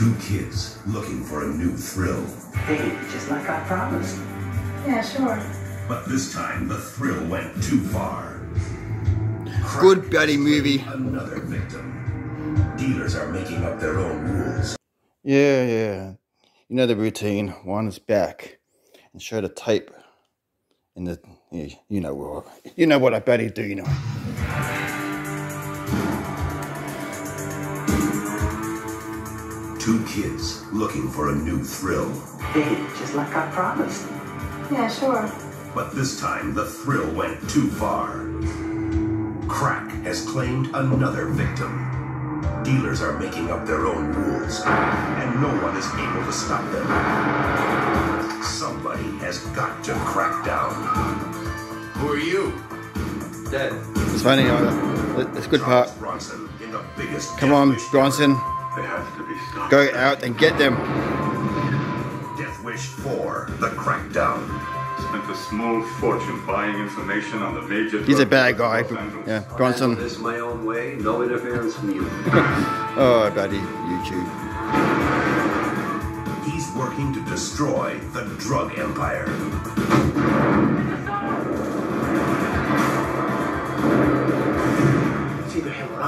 Two kids looking for a new thrill. Hey, just like I promised. Yeah, sure. But this time the thrill went too far. Crack Good bloody movie. Another victim. Dealers are making up their own rules. Yeah, yeah. You know the routine. One is back and show the tape in the. Yeah, you know what. You know what I bloody do. You know. Two kids looking for a new thrill. Hey, just like I promised. Yeah, sure. But this time the thrill went too far. Crack has claimed another victim. Dealers are making up their own rules, and no one is able to stop them. Somebody has got to crack down. Who are you? Dead. It's funny. Uh, it's a good part. Charles Bronson in the biggest Come on, Death Wish Bronson. They have to be stopped. Go out and get them. Death Wish 4, The Crackdown. Spent a small fortune buying information on the major. He's a bad guy. dealers of Yeah, Bronson. this my own way, no interference from you. Oh, bloody YouTube. He's working to destroy the drug empire.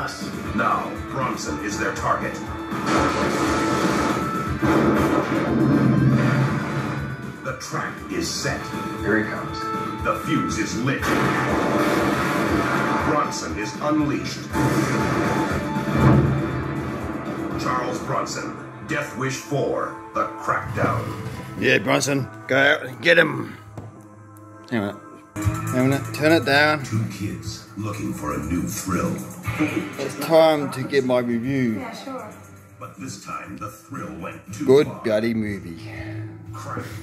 Us. Now, Bronson is their target. The trap is set. Here he comes. The fuse is lit. Bronson is unleashed. Charles Bronson, Death Wish 4, The Crackdown. Yeah, Bronson. Go out and get him. Hang on. Hang on. a. Turn it down. Two kids looking for a new thrill. It's time to get my review. Yeah, sure. But this time the thrill went too Good far. bloody movie.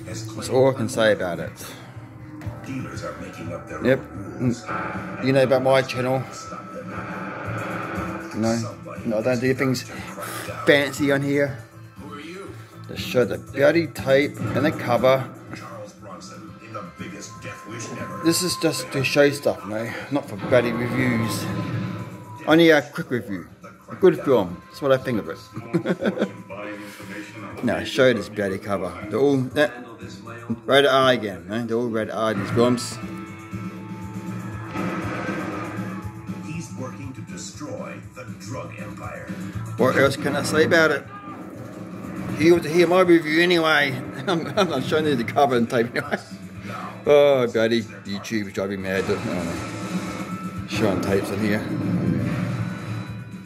That's all I can say about it. dealers are making up their Yep. own mm. rules. You know about my channel. Stop them. No, no, I don't has do things to crack down. fancy on here. Who are you? Just show the bloody tape and the cover. Biggest death wish ever. This is just to show stuff, no, not for bloody reviews. Only a quick review. A good film. That's what I think of it. Fortune buying information on the no, show this bloody cover. They're all that Handle this my R again. Eh? No? They're all red R these films. He's working to destroy the drug empire. What else can I say about it? You want to hear my review anyway. I'm, I'm not showing you the cover and tape anyway. Oh, bloody YouTube is driving me mad. Oh, showing tapes in here.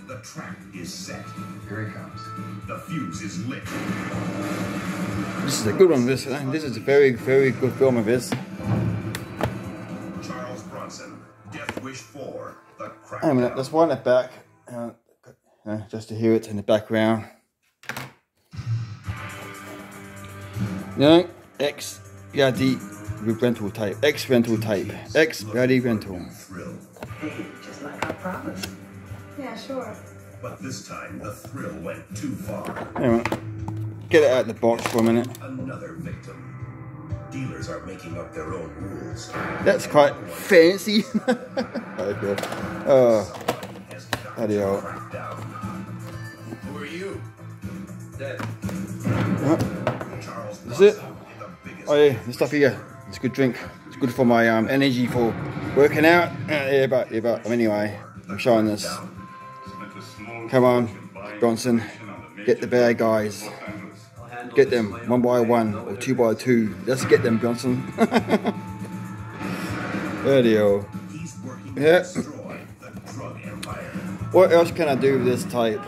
The trap is set. Here he comes. The fuse is lit. This is a good one. This uh, this is a very very good film of this. Charles Bronson, Death Wish 4, The Crackdown. Hang on a minute, let's wind it back. Uh, uh, just to hear it in the background. No, X, yeah, the rental type. X rental type. X bloody rental. Thrill. hey, just like I promised. Yeah, sure. But this time the thrill went too far. Hang on. Get it out of the box for a minute. Another victim. Dealers are making up their own rules. That's quite fancy. okay. Oh, Has got bloody hell. crack. Who are you? Dead. Charles That's it? The Oh yeah, this stuff here. It's a good drink. It's good for my um, energy for working out. Uh, yeah, but yeah, but anyway, I'm showing this. Come on, fortune buying Bronson. information on the Get the bad guys. Get them one by one or two by two. Let's get them, Johnson. Radio. Yeah. What else can I do with this tape?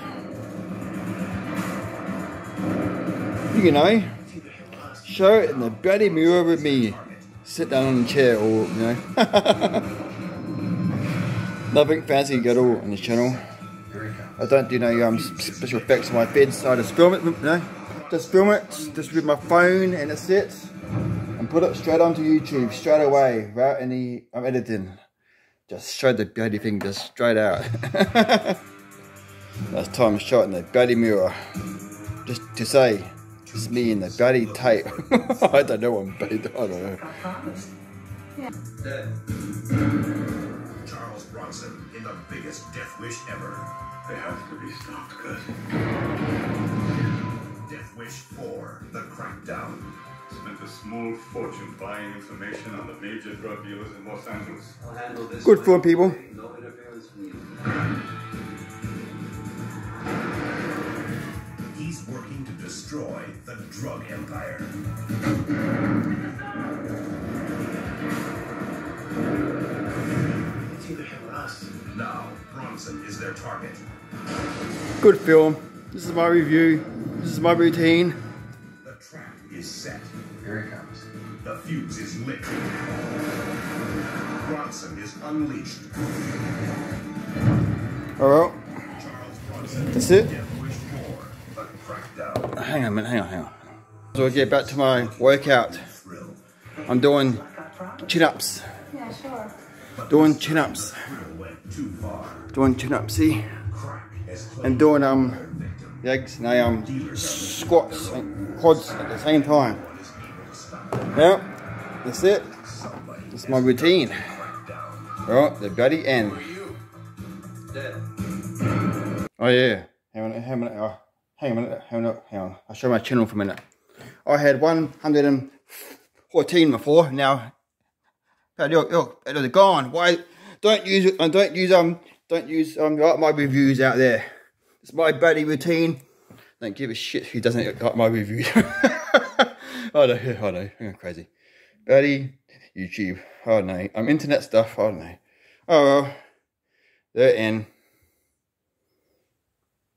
You know, show it in the bloody mirror with me. Sit down on the chair or, you know. Nothing fancy at all on this channel. I don't do no um, special effects on my bed, so I just film it, you know. Just film it, just with my phone and that's it. And put it straight onto YouTube, straight away, without any um, editing. Just show the bloody thing just straight out. Last time shot in the bloody mirror. Just to say, it's me in the bloody tape. I don't know what I'm bait. I don't know. Yeah. Charles Bronson in the biggest death wish ever. They have to be stopped, cuz. Death Wish 4, The Crackdown. Spent a small fortune buying information on the major drug dealers in Los Angeles. Good for people. No interference from you. He's working to destroy the drug empire. It's either him or us. Now, Bronson is their target. Good film. This is my review. This is my routine. The trap is set. Here he comes. The fuse is lit. Bronson is unleashed. Alright, that's it. Death Wish 4, The Crackdown. Hang on a minute, hang on, hang on. So I get back to my workout. I'm doing Like I promised. chin ups. Yeah, sure. Doing chin ups. Thrill went too far. Doing chin ups, see? Crack has claimed And doing um legs and um squats and quads at the same time. One is able to stop them. Yeah, that's it. That's my routine. crackdown. Alright, the bloody end. Oh yeah. Hang on, a minute, oh, hang on a minute, hang on, hang on. I'll show my channel for a minute. I had 114 before, now look, look, they're gone. Why don't use it and don't use um don't use um my reviews out there. It's my buddy routine. Don't give a shit who doesn't like my reviews. I know, I know, I'm crazy. Buddy, YouTube, don't know. I'm internet stuff, don't know. Oh well. They're in.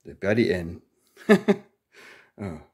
The bloody end. Oh.